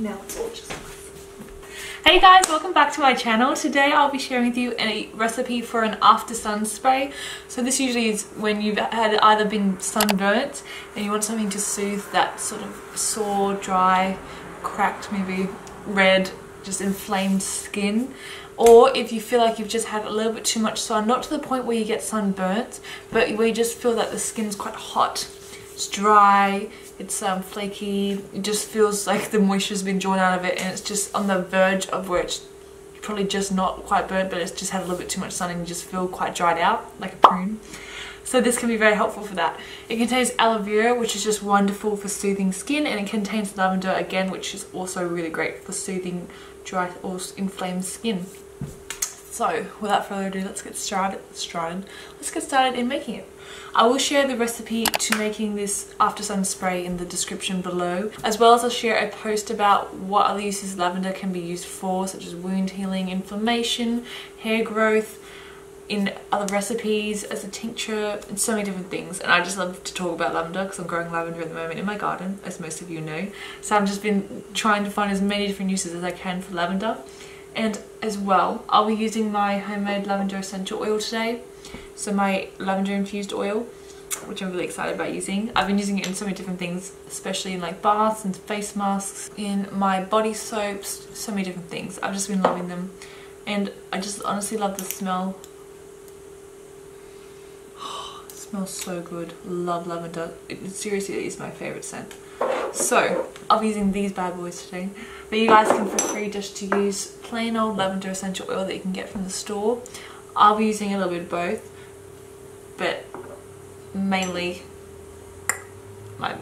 now it's all just Hey guys, welcome back to my channel. Today I'll be sharing with you a recipe for an after sun spray. So this usually is when you've had either been sunburnt and you want something to soothe that sort of sore, dry, cracked, maybe red, just inflamed skin. Or if you feel like you've just had a little bit too much sun, not to the point where you get sunburnt, but where you just feel that the skin's quite hot. It's dry, it's um, flaky, it just feels like the moisture's been drawn out of it and it's just on the verge of where it's probably just not quite burnt but it's just had a little bit too much sun and you just feel quite dried out like a prune. So this can be very helpful for that. It contains aloe vera which is just wonderful for soothing skin and it contains lavender again which is also really great for soothing dry or inflamed skin. So without further ado let's get started, started. Let's get started in making it. I will share the recipe to making this after sun spray in the description below as well as I'll share a post about what other uses lavender can be used for such as wound healing, inflammation, hair growth, in other recipes as a tincture and so many different things and I just love to talk about lavender because I'm growing lavender at the moment in my garden as most of you know so I've just been trying to find as many different uses as I can for lavender and as well I'll be using my homemade lavender essential oil today so my lavender infused oil which I'm really excited about using. I've been using it in so many different things, especially in like baths and face masks, in my body soaps, so many different things. I've just been loving them and I just honestly love the smell. it smells so good. Love lavender. It seriously it is my favourite scent. So, I'll be using these bad boys today. But you guys can feel free just to use plain old lavender essential oil that you can get from the store. I'll be using a little bit of both but mainly my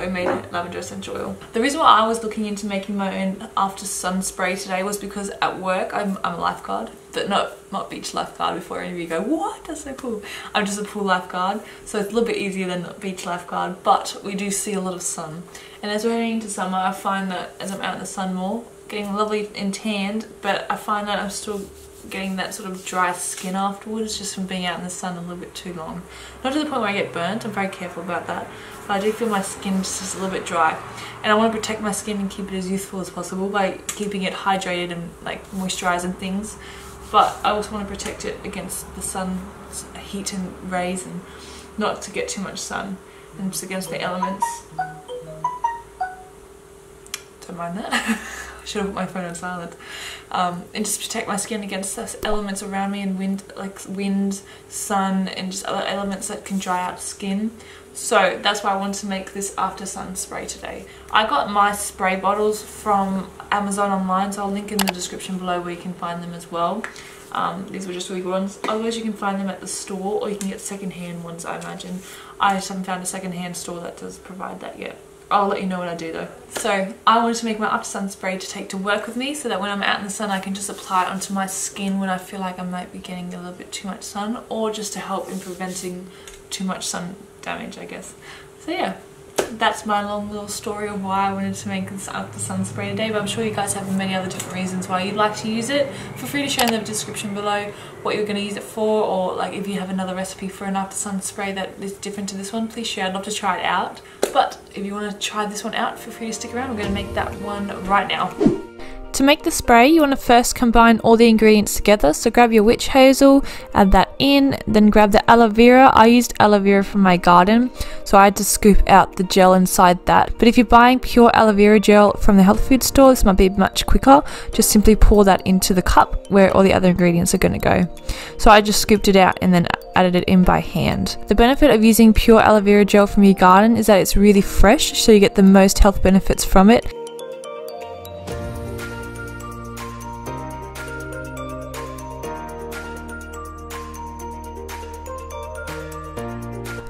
homemade lavender essential oil. The reason why I was looking into making my own after sun spray today was because at work I'm, I'm a lifeguard, but not, not beach lifeguard before any of you go, what? That's so cool. I'm just a pool lifeguard, so it's a little bit easier than beach lifeguard, but we do see a lot of sun. And as we're heading into summer, I find that as I'm out in the sun more, getting lovely and tanned, but I find that I'm still getting that sort of dry skin afterwards just from being out in the sun a little bit too long. Not to the point where I get burnt, I'm very careful about that, but I do feel my skin just a little bit dry. And I want to protect my skin and keep it as youthful as possible by keeping it hydrated and like moisturized and things. But I also want to protect it against the sun heat and rays and not to get too much sun and just against the elements. Don't mind that. should have put my phone on silent. Um, and just protect my skin against the elements around me and wind, like wind, sun, and just other elements that can dry out skin. So that's why I wanted to make this after sun spray today. I got my spray bottles from Amazon online, so I'll link in the description below where you can find them as well. Um, these were just really good ones. Otherwise you can find them at the store or you can get second-hand ones I imagine. I just haven't found a second-hand store that does provide that yet. I'll let you know when I do though. So I wanted to make my after sun spray to take to work with me so that when I'm out in the sun I can just apply it onto my skin when I feel like I might be getting a little bit too much sun or just to help in preventing too much sun damage I guess. So yeah, that's my long little story of why I wanted to make this after sun spray today but I'm sure you guys have many other different reasons why you'd like to use it. Feel free to share in the description below what you're going to use it for or like if you have another recipe for an after sun spray that is different to this one please share. I'd love to try it out but if you want to try this one out feel free to stick around. We're going to make that one right now. To make the spray, you want to first combine all the ingredients together. So grab your witch hazel, add that in, then grab the aloe vera. I used aloe vera from my garden, so I had to scoop out the gel inside that. But if you're buying pure aloe vera gel from the health food store, this might be much quicker. Just simply pour that into the cup where all the other ingredients are going to go. So I just scooped it out and then added it in by hand. The benefit of using pure aloe vera gel from your garden is that it's really fresh, so you get the most health benefits from it.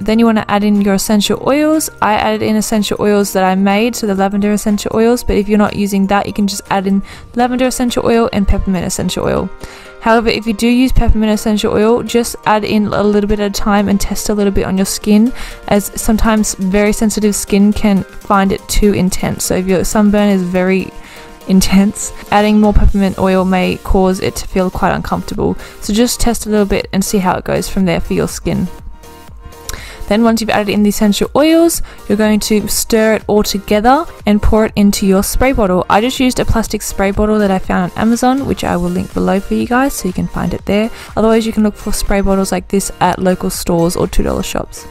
Then you want to add in your essential oils. I added in essential oils that I made, so the lavender essential oils, but if you're not using that, you can just add in lavender essential oil and peppermint essential oil. However, if you do use peppermint essential oil, just add in a little bit at a time and test a little bit on your skin, as sometimes very sensitive skin can find it too intense. So if your sunburn is very intense, adding more peppermint oil may cause it to feel quite uncomfortable. So just test a little bit and see how it goes from there for your skin. Then once you've added in the essential oils, you're going to stir it all together and pour it into your spray bottle. I just used a plastic spray bottle that I found on Amazon, which I will link below for you guys so you can find it there. Otherwise you can look for spray bottles like this at local stores or $2 shops.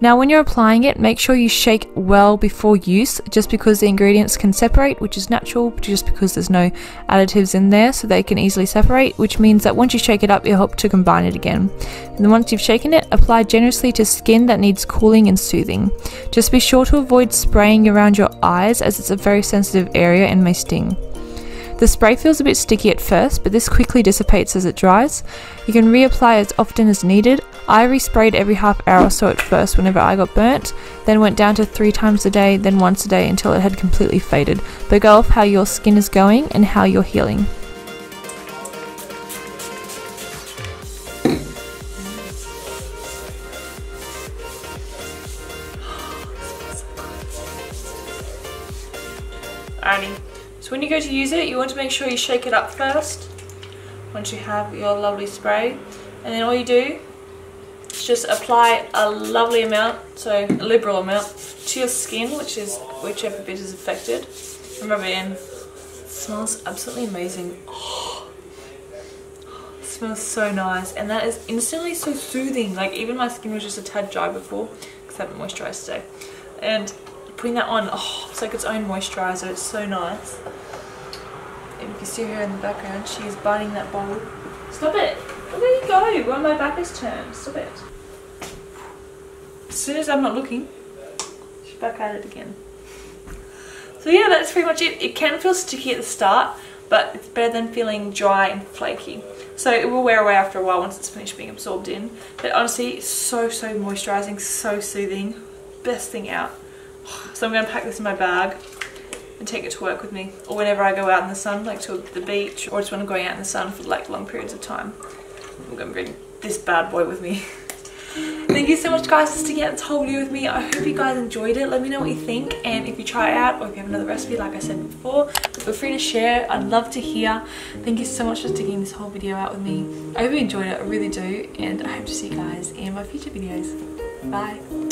Now when you're applying it, make sure you shake well before use, just because the ingredients can separate, which is natural, just because there's no additives in there, so they can easily separate, which means that once you shake it up, it'll help to combine it again. And then once you've shaken it, apply generously to skin that needs cooling and soothing. Just be sure to avoid spraying around your eyes as it's a very sensitive area and may sting. The spray feels a bit sticky at first, but this quickly dissipates as it dries. You can reapply as often as needed. I resprayed every half hour or so at first whenever I got burnt, then went down to three times a day, then once a day until it had completely faded. But go off how your skin is going and how you're healing. Alrighty. So when you go to use it, you want to make sure you shake it up first once you have your lovely spray. And then all you do is just apply a lovely amount, so a liberal amount, to your skin, which is whichever bit is affected, and rub it in. It smells absolutely amazing. Oh, smells so nice and that is instantly so soothing like even my skin was just a tad dry before because I haven't moisturized today and putting that on, oh, it's like its own moisturizer. It's so nice. And you see her in the background. She's biting that bowl. Stop it. Where you go? When my back is turned. Stop it. As soon as I'm not looking, she's back at it again. So yeah, that's pretty much it. It can feel sticky at the start, but it's better than feeling dry and flaky. So it will wear away after a while once it's finished being absorbed in. But honestly, so, so moisturizing, so soothing. Best thing out. So I'm going to pack this in my bag and take it to work with me. Or whenever I go out in the sun, like to the beach, or just when I'm going out in the sun for like long periods of time. I'm going to bring this bad boy with me. Thank you so much guys for sticking out this whole video with me. I hope you guys enjoyed it. Let me know what you think and if you try it out or if you have another recipe like I said before, feel free to share. I'd love to hear. Thank you so much for sticking this whole video out with me. I hope you enjoyed it, I really do. And I hope to see you guys in my future videos. Bye.